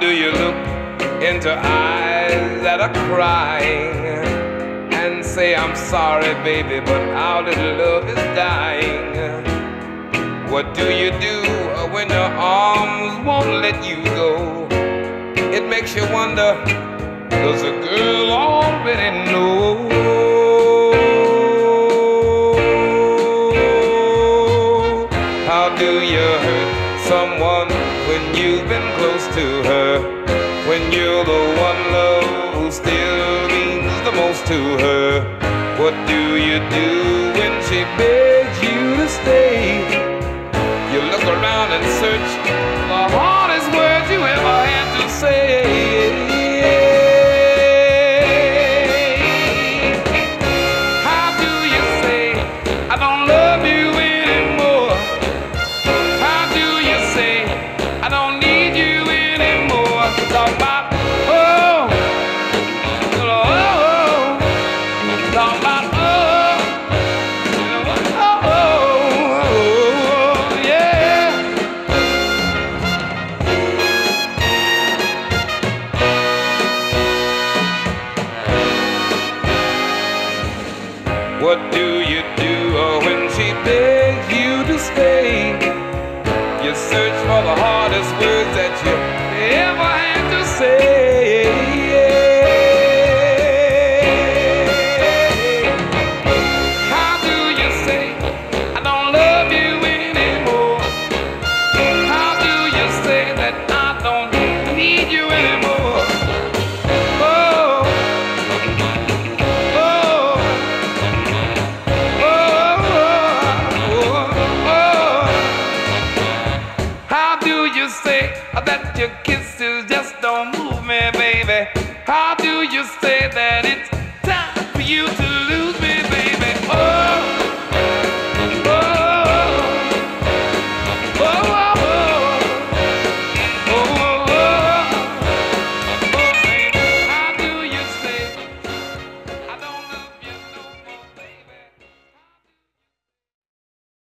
do you look into eyes that are crying and say, I'm sorry, baby, but our little love is dying? What do you do when your arms won't let you go? It makes you wonder, does a girl already know? How do you hurt someone when you've been close to to her? What do you do when she begs you to stay? You look around and search the hardest What do you do oh, when she begs you to stay? You search for the hardest words that you ever had to say. That your kisses just don't move me, baby? How do you say that it's